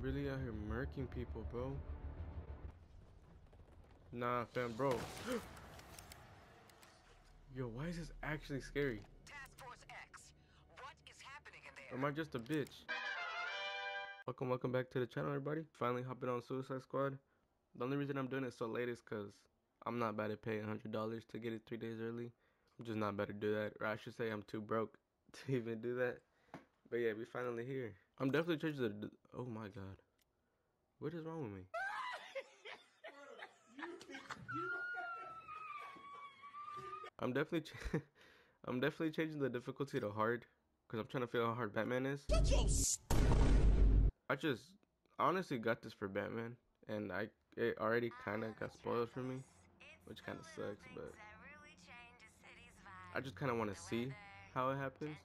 I'm really out here murking people, bro. Nah, fam, bro. Yo, why is this actually scary? Task Force X, what is happening in there? Am I just a bitch? Welcome, welcome back to the channel, everybody. Finally hopping on Suicide Squad. The only reason I'm doing it so late is because I'm not about to pay $100 to get it three days early. I'm just not about to do that. Or I should say I'm too broke to even do that. But yeah, we finally here. I'm definitely changing the... Oh my god. What is wrong with me? I'm definitely... I'm definitely changing the difficulty to hard. Because I'm trying to feel how hard Batman is. I just honestly got this for Batman. And I it already kind of got spoiled for me. Which kind of sucks, but... I just kind of want to see how it happens.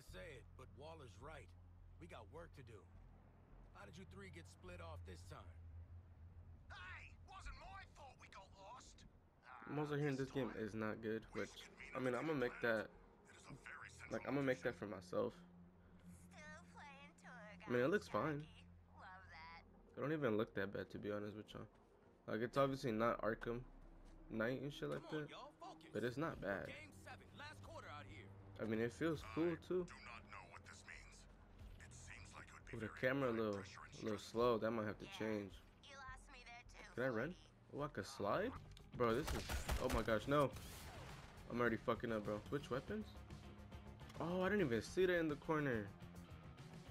To say it, but Waller's right. We got work to do. How did you three get split off this time? Hey, wasn't my fault we got lost. I'm also hearing this game is not good, which I mean I'm gonna make that like I'm gonna make that for myself. I mean it looks fine. It don't even look that bad to be honest with y'all. Like it's obviously not Arkham Knight and shit like that, but it's not bad. Game seven, last quarter out here. I mean it feels cool too. do not know what this means. It seems like it would be With the camera a little, a little slow, that might have to change. You lost me there too. Can I run? Oh, I could slide? Bro, this is... Oh my gosh, no. I'm already fucking up, bro. Switch weapons? Oh, I didn't even see that in the corner.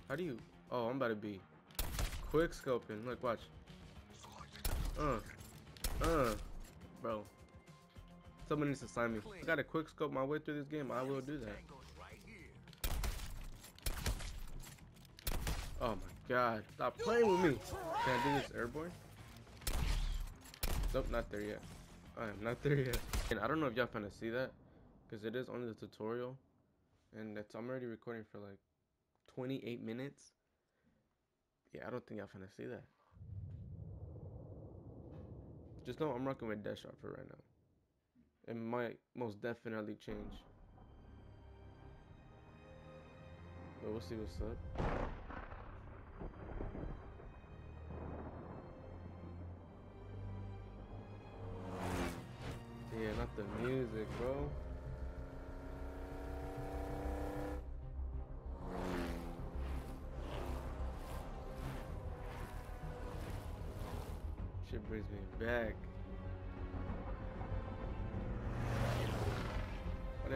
How do you... Oh, I'm about to be quick scoping. Look, watch. Uh. Uh. Bro. Someone needs to sign me. I gotta quick scope my way through this game. I will do that. Oh my god. Stop playing with me. Can I do this airborne? Nope, not there yet. I am not there yet. And I don't know if y'all finna see that. Because it is only the tutorial. And it's I'm already recording for like 28 minutes. Yeah, I don't think y'all finna see that. Just know I'm rocking with Deadshot for right now. It might most definitely change. But we'll see what's up. Yeah, not the music, bro. Shit brings me back.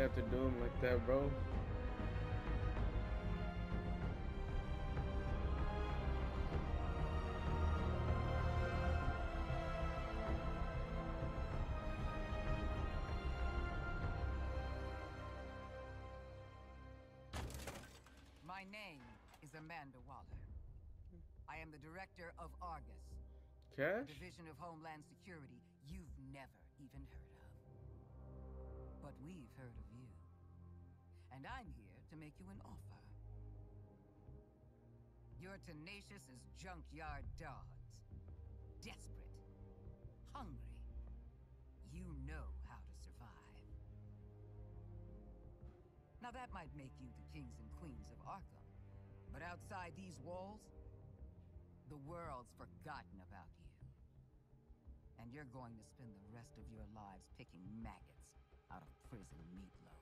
Have to do him like that, bro? My name is Amanda Waller. I am the director of Argus, Cash? division of Homeland Security you've never even heard of. We've heard of you. And I'm here to make you an offer. You're tenacious as junkyard dogs. Desperate. Hungry. You know how to survive. Now that might make you the kings and queens of Arkham. But outside these walls, the world's forgotten about you. And you're going to spend the rest of your lives picking maggots out of prison meatloaf.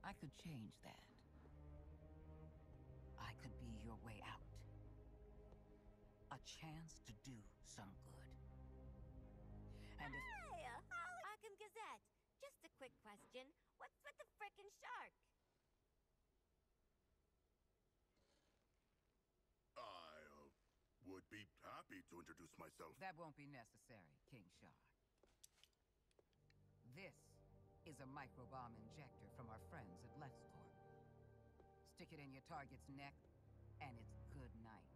I could change that. I could be your way out. A chance to do some good. And if Hey, Arkham Gazette. Just a quick question. What's with the frickin' shark? I uh, would be happy to introduce myself. That won't be necessary, King Shark. This is a microbomb injector from our friends at LexCorp. Stick it in your target's neck, and it's good night.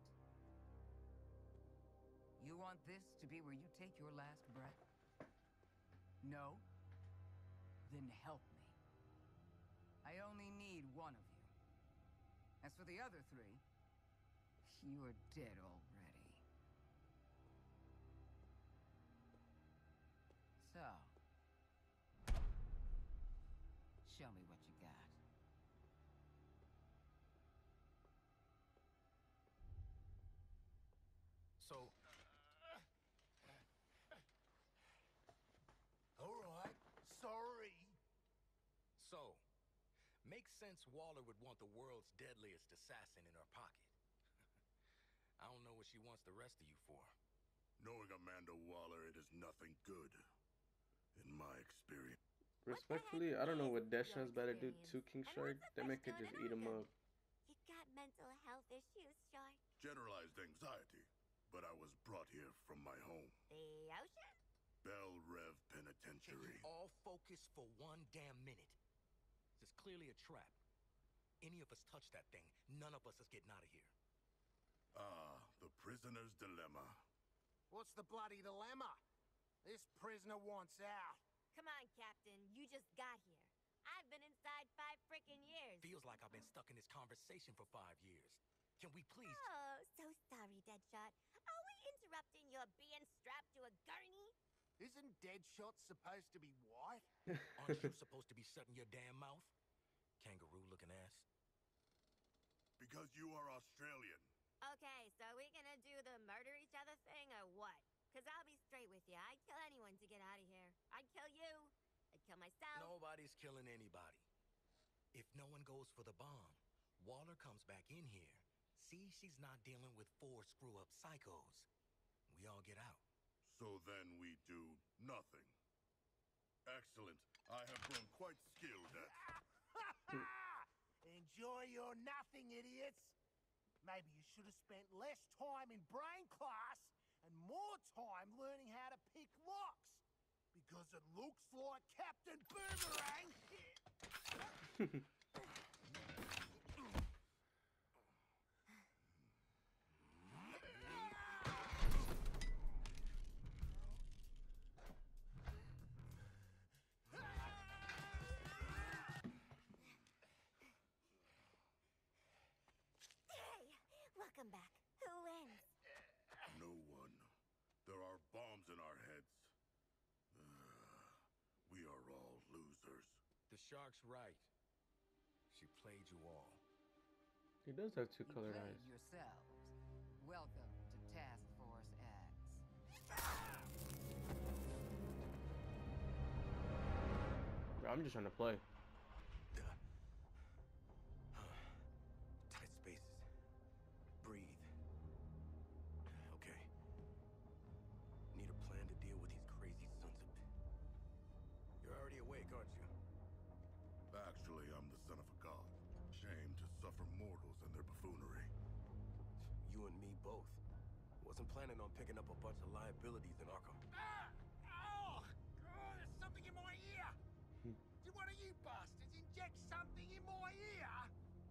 You want this to be where you take your last breath? No? Then help me. I only need one of you. As for the other three, you're dead already. Sense Waller would want the world's deadliest assassin in her pocket. I don't know what she wants the rest of you for. Knowing Amanda Waller, it is nothing good. In my experience. Respectfully, I don't know what Your Deshaun's better do to King Shark. what's the That man could just eat him up. You got mental health issues, Shark. Generalized anxiety. But I was brought here from my home. The ocean? Belle Reve Can Penitentiary. you all focus for one damn minute? This is clearly a trap. Any of us touch that thing, none of us is getting out of here. Ah, the prisoner's dilemma. What's the bloody dilemma? This prisoner wants out. Come on, Captain. You just got here. I've been inside five frickin' years. Feels like I've been stuck in this conversation for five years. Can we please? Oh, so sorry, Deadshot. Are we interrupting your being strapped to a gurney? Isn't Deadshot supposed to be white? Aren't you supposed to be shutting your damn mouth? Kangaroo looking ass. Because you are Australian. Okay, so we gonna do the murder each other thing or what? Cause I'll be straight with you. I'd kill anyone to get out of here. I'd kill you. I'd kill myself. Nobody's killing anybody. If no one goes for the bomb, Waller comes back in here, See, she's not dealing with four screw up psychos. We all get out. So then we do nothing. Excellent. I have grown quite skilled at. Enjoy your nothing, idiots. Maybe you should have spent less time in brain class and more time learning how to pick locks. Because it looks like Captain Boomerang. The shark's right. She played you all. He does have two You colored played eyes. yourselves. Welcome to Task Force X. Bro, I'm just trying to play. Picking up a bunch of liabilities in Arkham. Ah! Oh! God, there's something in my ear! Did one of you bastards inject something in my ear?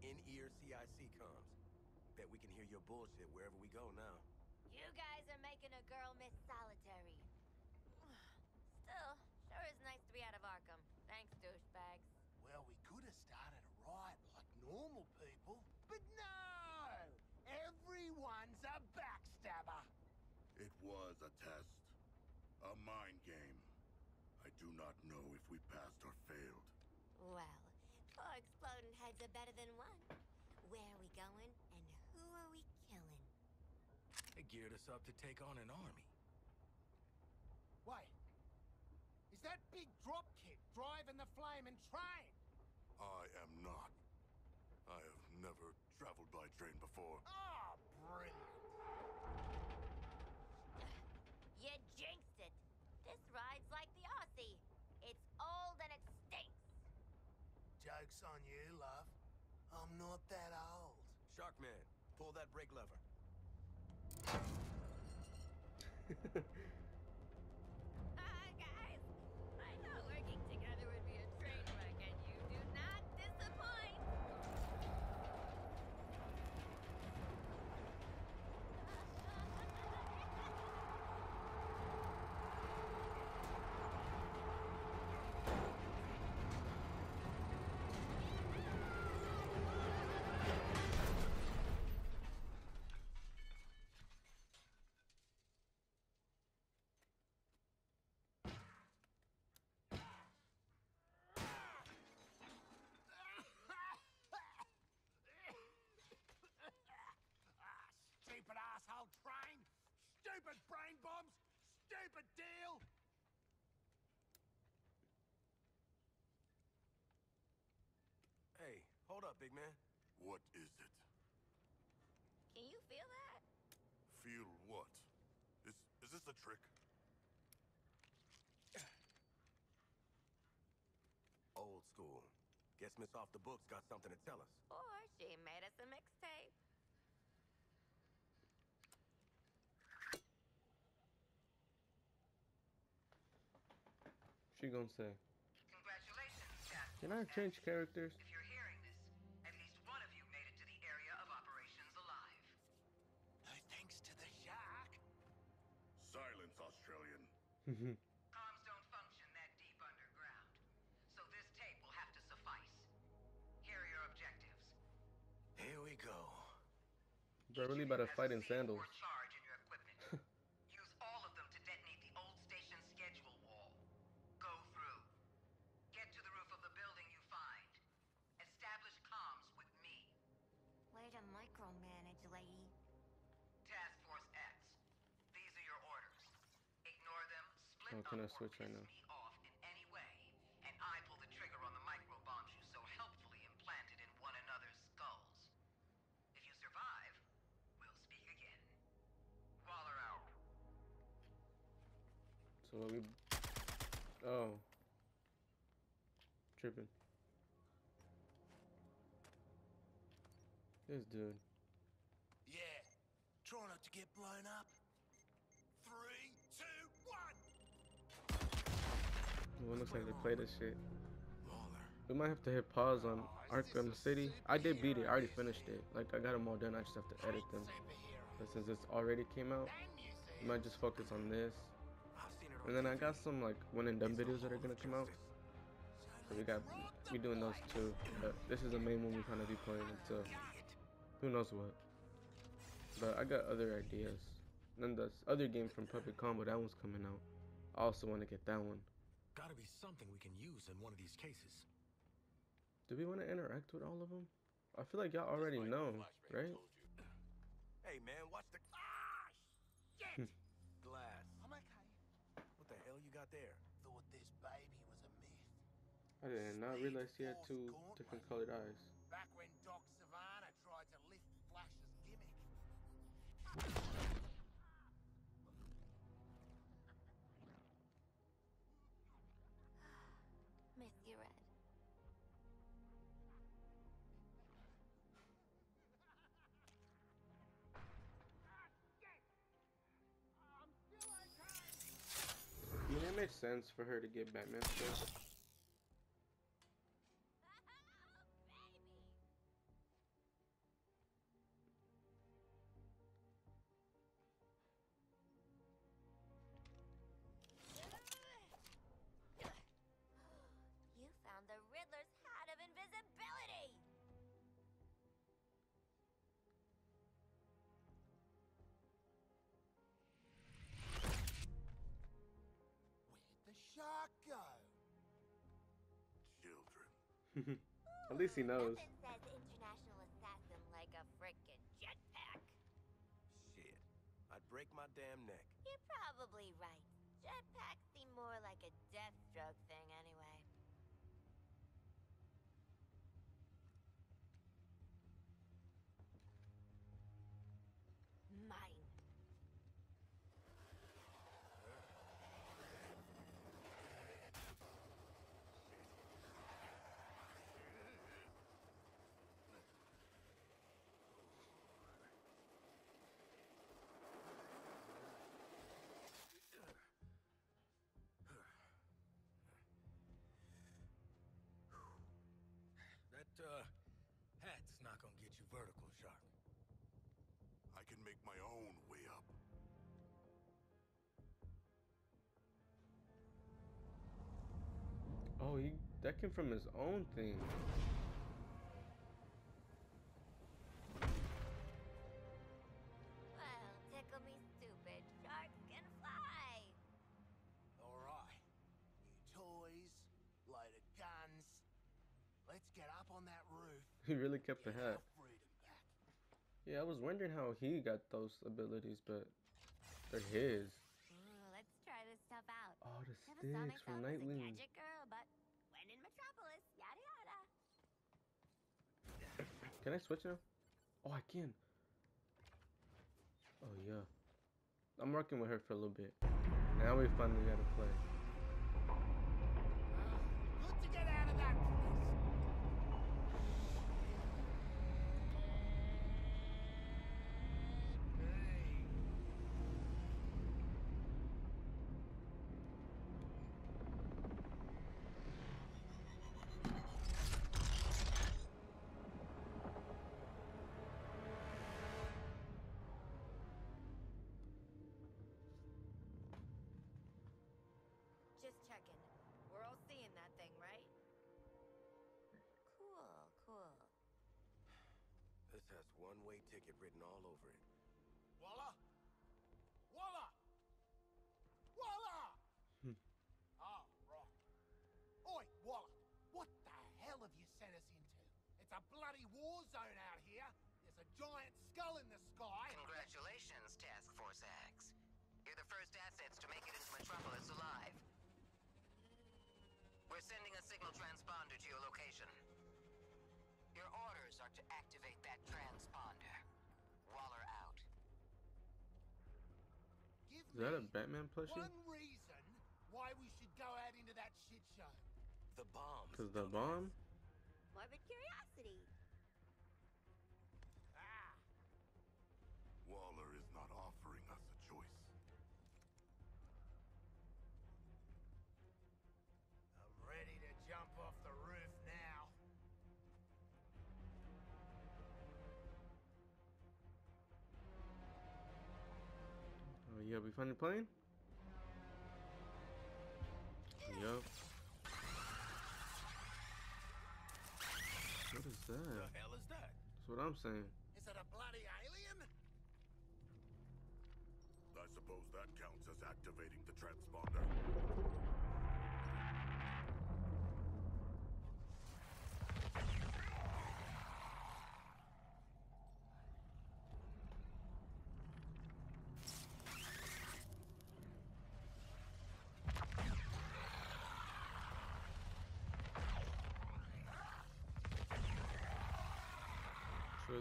In-ear CIC comms. Bet we can hear your bullshit wherever we go now. You guys are making a girl miss solitary. Still, sure is nice to be out of Arkham. Thanks, douchebags. Well, we could have started a riot like normal people, but no! Everyone's a backstabber! It was a test. A mind game. I do not know if we passed or failed. Well, four exploding heads are better than one. Where are we going, and who are we killing? They geared us up to take on an army. Wait. Is that big dropkick driving the flaming train? I am not. I have never traveled by train before. Oh, brilliant. You jinxed it. This ride's like the Aussie. It's old and it stinks. On you, love. I'm not that old. Sharkman, pull that brake lever. Ah, guys, I thought working together would be a train wreck, and you do not disappoint. Stupid brain bombs! Stupid deal! Hey, hold up, big man. What is it? Can you feel that? Feel what? Is is this a trick? Old school. Guess Miss Off the Books got something to tell us. Or she made us a mixtape. She gonna say. Congratulations, Task Can I Force change X. characters? Australian. Comms don't function that deep underground, so this tape will have to suffice. Here are your objectives. Here we go. Bro, really about to fight in sandals. Them, split Oh, can I switch right now? off in any way, and I pull the trigger on the micro bombs you so helpfully implanted in one another's skulls. If you survive, we'll speak again. Waller out. So what we. Oh. Tripping. This dude. Yeah. Try not to get blown up. Looks like they play this shit. We might have to hit pause on Arkham City. I did beat it. I already finished it. Like I got them all done. I just have to edit them. But since it's already came out, we might just focus on this. I've seen it on And then I got some like one and done videos that are gonna come out. So we got we doing those too. But this is the main one we're going to be playing until who knows what. But I got other ideas. And then this other game from Puppet Combo, that one's coming out. I also want to get that one. Gotta be something we can use in one of these cases. Do we want to interact with all of them? I feel like y'all already know, right? Hey man, watch the Ah, shit! glass. I'm okay. What the hell you got there? Thought this baby was a myth. I did not realize he had two different colored eyes. Back when Doc Savannah tried to lift Flash's gimmick. Makes sense for her to get Batman stuff. Least he knows. Says international assassin like a frickin' jetpack. Shit. I'd break my damn neck. You're probably right. Jetpacks seem more like a Deathstroke thing anyway. Mine. That, uh, hat's not gonna get you vertical, Shark. I can make my own way up. Oh, he that came from his own thing. Well, tickle me stupid. Sharks can fly. Alright. New toys, load of guns. Let's get up on that roof. He really kept the Get hat. Our freedom back. Yeah, I was wondering how he got those abilities, but They're his. Ooh, let's try this stuff out. Oh, the Never sticks from a Nightwing. gadget girl, but when in Metropolis, yada yada. Can I switch now? Oh, I can. Oh yeah. I'm working with her for a little bit. Now we finally gotta play. Written all over it. Walla? Walla! Walla! Hmm. oh, right. Oi, Walla, what the hell have you sent us into? It's a bloody war zone out here. There's a giant skull in the sky. Congratulations, Task Force X. You're the first assets to make it into Metropolis alive. We're sending a signal transponder to your location. Your orders are to activate that transponder. Waller out. Give Is that a Batman plushie? one reason why we should go out into that shit show. The bombs. Cause the bomb? Morbid curiosity. Finally playing? Yup. What is that? What the hell is that? That's what I'm saying. Is that a bloody alien? I suppose that counts as activating the transponder.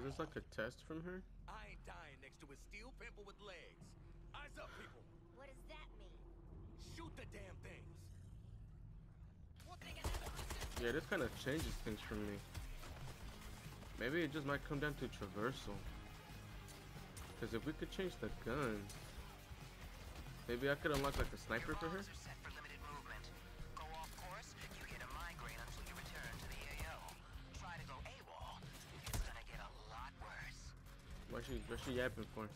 Is this like a test from her? I ain't dying next to a steel pimple with legs. Eyes up, people. What does that mean? Shoot the damn things. Yeah, this kind of changes things for me. Maybe it just might come down to traversal. Because if we could change the guns, maybe I could unlock like a sniper for her. She, what's she yapping for?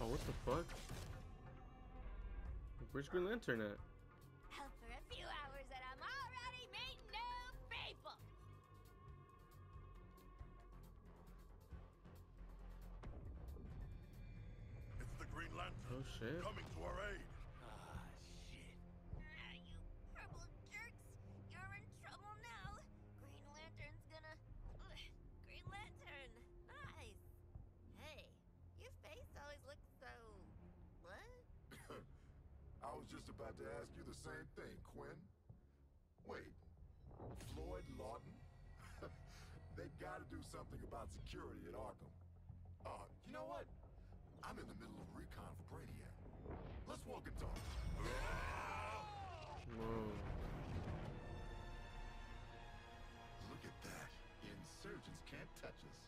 Oh, what the fuck? Where's Green Lantern at? Out for a few hours and I'm already meeting new people. It's the Green Lantern. Oh shit. Coming to our aid. To ask you the same thing, Quinn. Wait, Floyd Lawton? they gotta do something about security at Arkham. Uh, you know what? I'm in the middle of recon for Brainiac. Let's walk and talk. Whoa. Look at that. Insurgents can't touch us.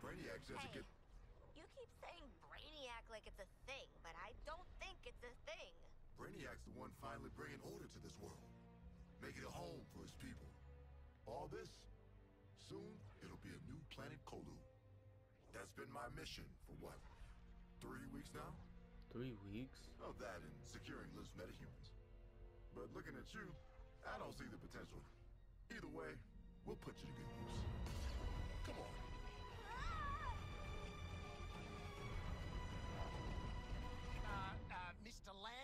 Brainiac says it Hey, get... you keep saying Brainiac like it's a thing, but I don't think it's a thing. Brainiac's the one finally bringing order to this world. Making a home for his people. All this, soon it'll be a new planet Colu. That's been my mission for what? Three weeks now? Three weeks? Of that and securing loose metahumans. But looking at you, I don't see the potential. Either way, we'll put you to good use. Come on.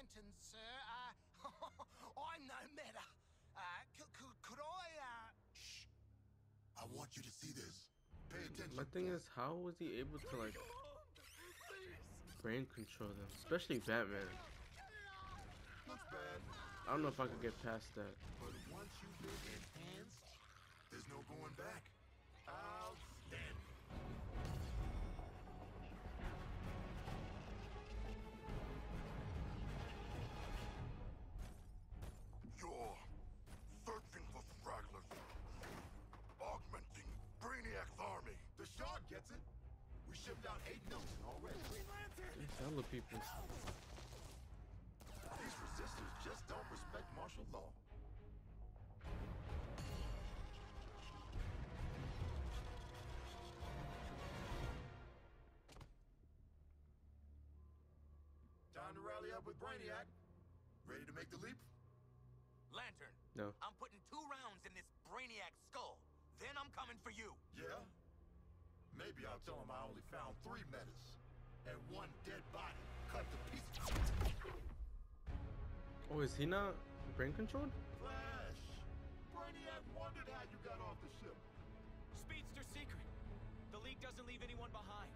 Mr. Lantern, sir, uh, I'm no matter. Uh, could, could, could I, uh, shh, attention. My thing is, how was he able to like brain control them? Especially Batman. Looks bad, I don't know if I could get past that. but once you've been enhanced, there's no going back. Outstanding. Gets it. We shipped out 8 million already. These hella people. These resistors just don't respect martial law. Time to rally up with Brainiac. Ready to make the leap? Lantern. No. I'm putting two rounds in this Brainiac skull. Then I'm coming for you. Yeah? Maybe I'll tell him I only found three metas and one dead body cut to pieces. Oh, is he not brain controlled? Flash! Brainiac wondered how you got off the ship. Speedster secret. The League doesn't leave anyone behind.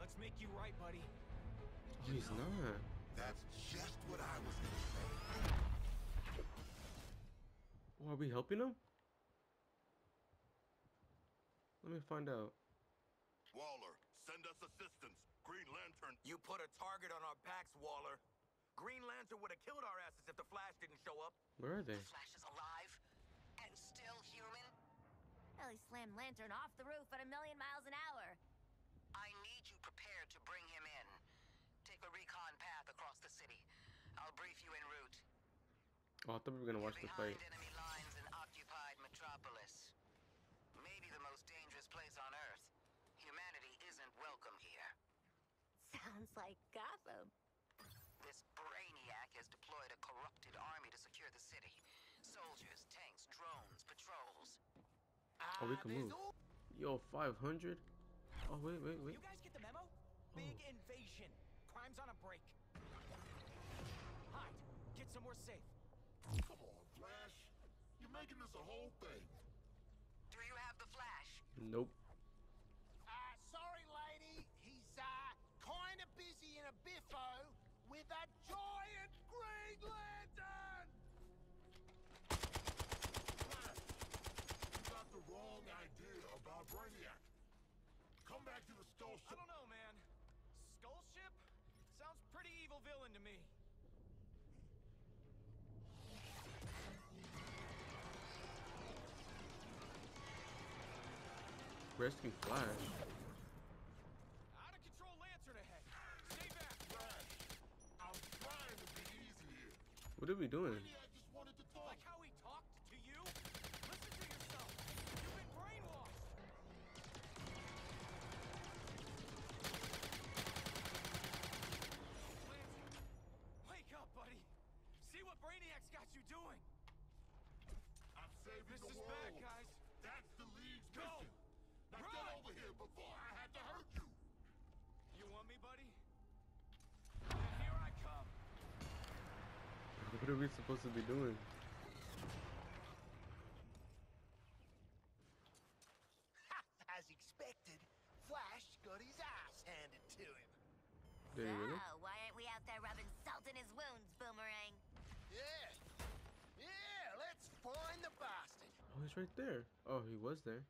Let's make you right, buddy. Oh, he's not. That's just what I was gonna say. Oh, are we helping him? Let me find out. Waller, send us assistance. Green Lantern. You put a target on our backs, Waller. Green Lantern would have killed our asses if the Flash didn't show up. Where are they? The Flash is alive and still human. Well, he slammed Lantern off the roof at a million miles an hour. I need you prepared to bring him in. Take a recon path across the city. I'll brief you en route. Oh, I thought we were gonna watch the fight. enemy lines in occupied Metropolis. Maybe the most dangerous place on Earth. Humanity isn't welcome here. Sounds like Gotham. This Brainiac has deployed a corrupted army to secure the city. Soldiers, tanks, drones, patrols. Oh, we can move. Yo, 500? Oh, wait, wait, wait. You guys get the memo? Big oh. invasion. Crime's on a break. Hide. Get somewhere safe. Come on, Flash. You're making this a whole thing. Do you have the Flash? Nope. Giant green lantern! You got the wrong idea about Brainiac. Come back to the skull Ship. I ship. don't know, man. Skull ship? Sounds pretty evil villain to me. Rescue Flash. Out of control lantern ahead. Stay back. Flash, I'm trying to be easy here. What are we doing? What are we supposed to be doing? As expected, Flash got his ass handed to him. Did he really? Why aren't we out there rubbing salt in his wounds, Boomerang? Yeah. Yeah, let's find the bastard. Oh, he's right there. Oh, he was there.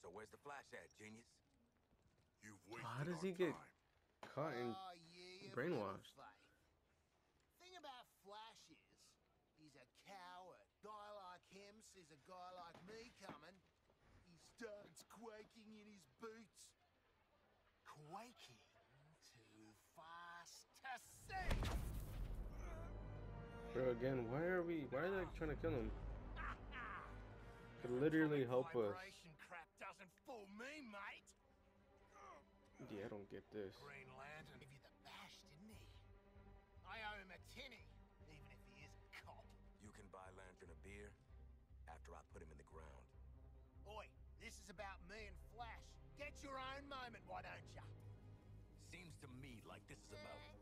So where's the Flash at, genius? You've wasted How does our he get time. caught and Oh, yeah, brainwashed. got faith. Thing about Flash is, he's a coward. Guy like him sees a guy like me coming, he starts quaking in his boots. Quaking too fast to see. Bro, again, why are we? Why are they trying to kill him? Could literally help us. Crap doesn't fool me, mate. Yeah, I don't get this. Green Lantern gave you the bash, didn't he? I owe him a tinny, even if he is a cop. You can buy Lantern a beer after I put him in the ground. Oi, this is about me and Flash. Get your own moment, why don't ya? Seems to me like this is about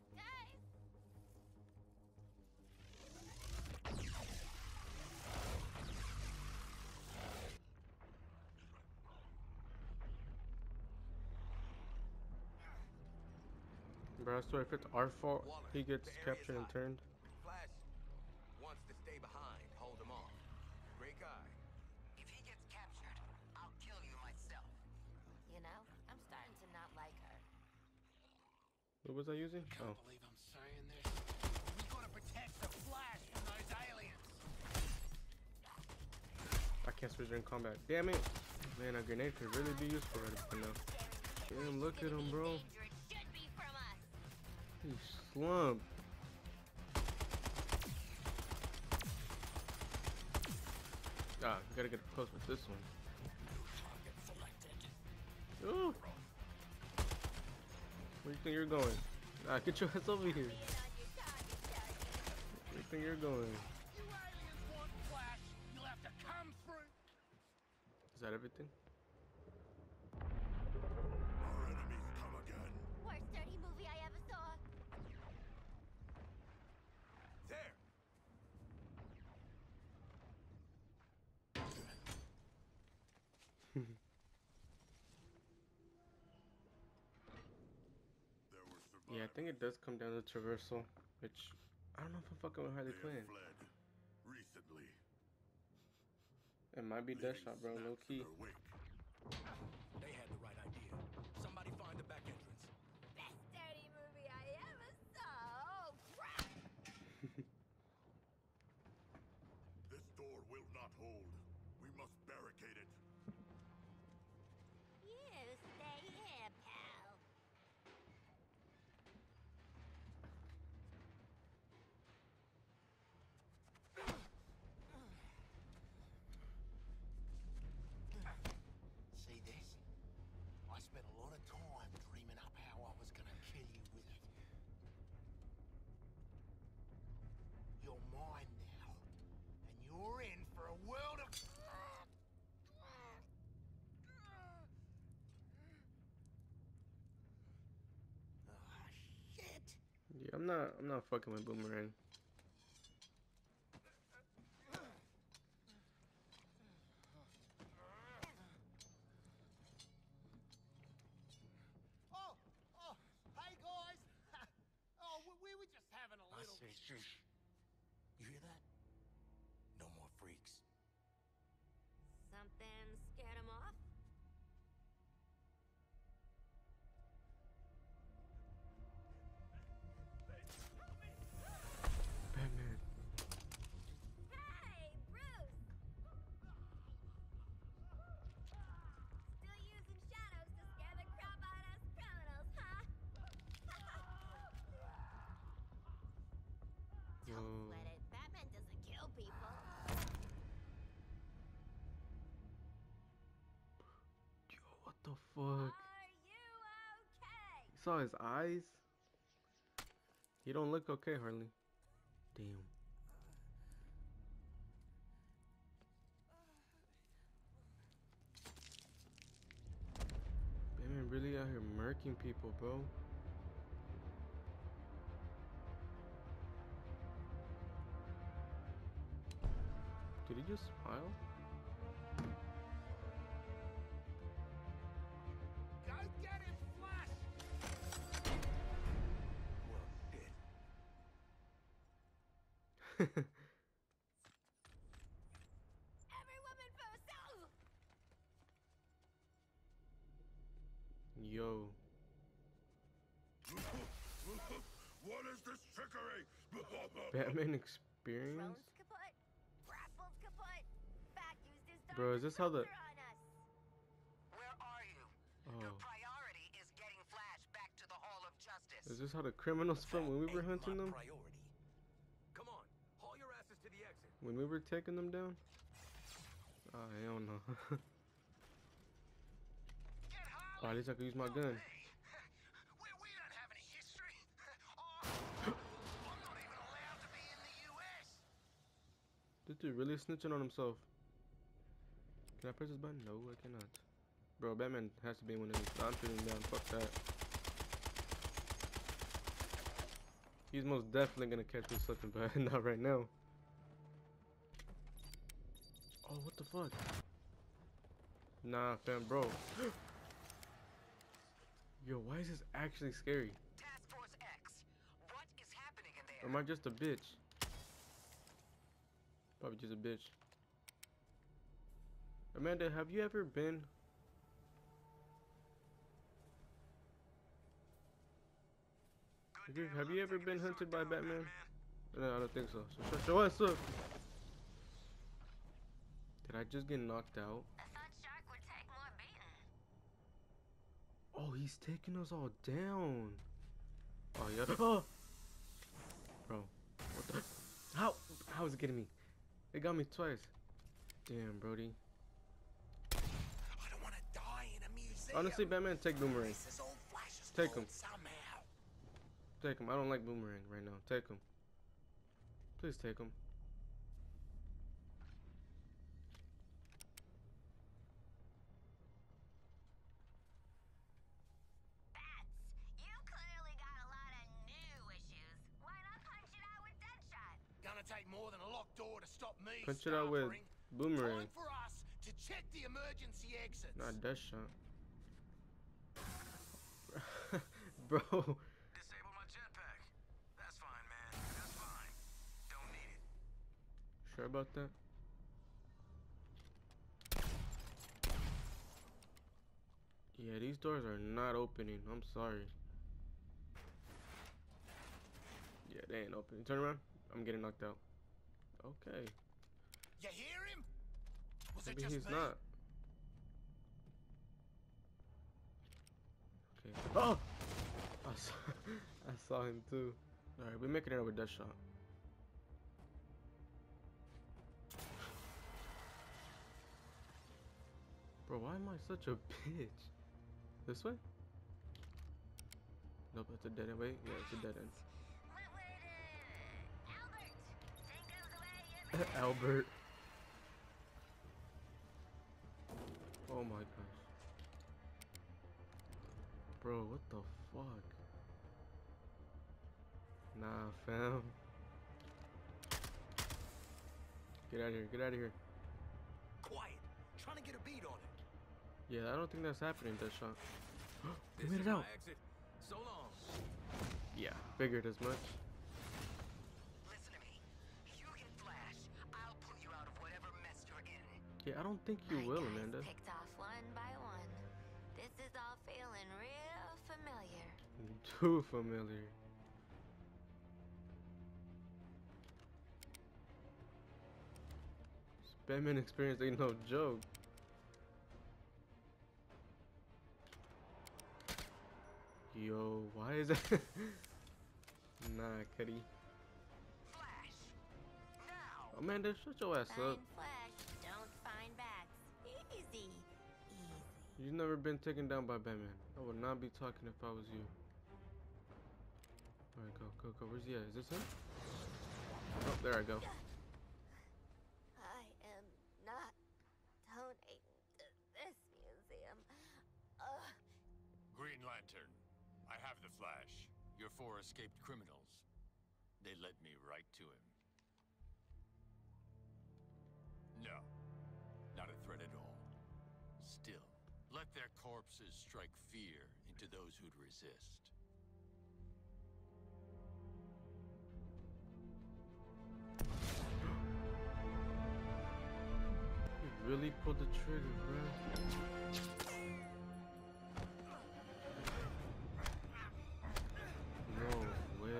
Bro, I swear if it's our fault, Waller, he gets the area is captured and turned. Flash wants to stay behind. Hold him off. Great guy. If he gets captured, I'll kill you myself. You know, I'm starting to not like her. What was I using? Can't Oh, believe I'm saying this. We gotta protect the Flash from those aliens. I can't switch in combat. Damn it! Man, a grenade could really be useful right now. Damn, look at him, bro. He slumped. Ah, gotta get close with this one. Ooh. Where you think you're going? Ah, get your ass over here. Being on your target, target. Where you think you're going? You aliens want Flash, you'll have to come through. Is that everything? Yeah, I think it does come down to traversal, which I don't know if I'm fucking with Harley Quinn. fled recently. It might be Deathshot, bro, low key. I'm not. I'm not fucking with Boomerang. Fuck? Are you okay? Saw his eyes? He don't look okay, Harley. Damn. Batman really out here murking people, bro. Did he just smile? Yo. what is this trickery? Batman experience? Kaput. Kaput. Fact used his Bro, is this how the- Where are you? Your Oh. priority is getting Flash back to the Hall of Justice. Is this how the criminals felt when we were hunting them? Priority. Come on, haul your asses to the exit. When we were taking them down? Oh, hell no. Get oh, at least I could use my gun. Hey, we, we don't have any history. Oh, I'm not even allowed to be in. This dude really snitching on himself. Can I press this button? No, I cannot. Bro, Batman has to be one of these. I'm shooting him down. Fuck that. He's most definitely gonna catch me slipping, but not right now. Fuck? Nah, fam, bro. Yo, why is this actually scary? Task Force Or am I just a bitch? Probably just a bitch. Amanda, have you ever been Have you, have you ever been hunted by Batman? No, I don't think so. So shut your ass up. Did I just get knocked out? I thought Shark would take more beating. Oh, he's taking us all down. Oh yeah. Oh, bro, what the? How? How is it getting me? It got me twice. Damn, Brody. I don't want to die in a museum. Honestly, Batman, take Boomerang. This is all Flash's Take fault him. somehow. Take him. I don't like Boomerang right now. Take him. Please take him. Bats, you clearly got a lot of new issues. Why not punch it out with Deadshot? Gonna take more than a locked door to stop me. Punch it out with Boomerang. Time for us to check the emergency exits. Not that shot. Bro, Disable my jetpack. That's fine, man. That's fine. Don't need it. sure about that? Yeah, these doors are not opening. I'm sorry. Yeah, they ain't opening. Turn around. I'm getting knocked out. Okay. You hear him? Was Maybe it just he's me? not. Okay. Oh! I saw, I saw him too. Alright, we're making it over that shot. Bro, why am I such a bitch? This way? Nope, that's a dead end. Wait, yeah, it's a dead end. What would, Alfred think of the way you Alfred. Oh my gosh. Bro, what the fuck? Nah, fam. Get out of here, get out of here. Quiet. Trying to get a beat on him. Yeah, I don't think that's happening, that shot. we made it out. exit. So long. Yeah, figured as much. Listen to me. You get Flash, I'll pull you out of whatever mess you're in. Yeah, I don't think you My will, Amanda. Picked off Too familiar. This Batman experience ain't no joke. Yo, why is that? nah, Cuddy. Flash! Now! Amanda, shut your ass up. Find Flash, don't find bats. Easy, easy. You've never been taken down by Batman. I would not be talking if I was you. Alright, go, go, go. Where's he at? Is this him? Oh, there I go. I am not donating to this museum. Ugh. Green Lantern, I have the Flash. Your four escaped criminals. They led me right to him. No, not a threat at all. Still, let their corpses strike fear into those who'd resist. Really pulled the trigger, bro. No way.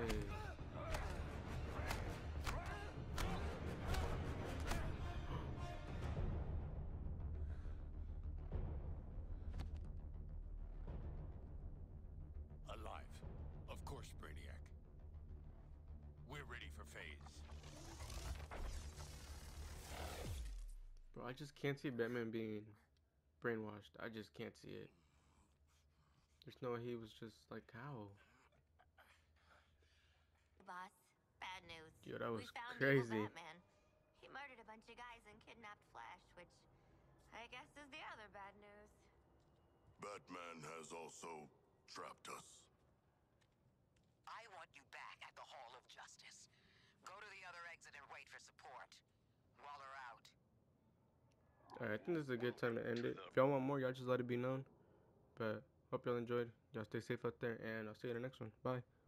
Alive. Of course, Brainiac. We're ready for phase. Bro, I just can't see Batman being brainwashed. I just can't see it. There's no way he was just like, how? Boss, bad news. Yo, that was we found crazy. Batman. He murdered a bunch of guys and kidnapped Flash, which I guess is the other bad news. Batman has also trapped us. I want you back at the Hall of Justice. Go to the other exit and wait for support. Waller out. Alright, I think this is a good time to end it. If y'all want more, y'all just let it be known. But hope y'all enjoyed. Y'all stay safe out there, and I'll see you in the next one. Bye.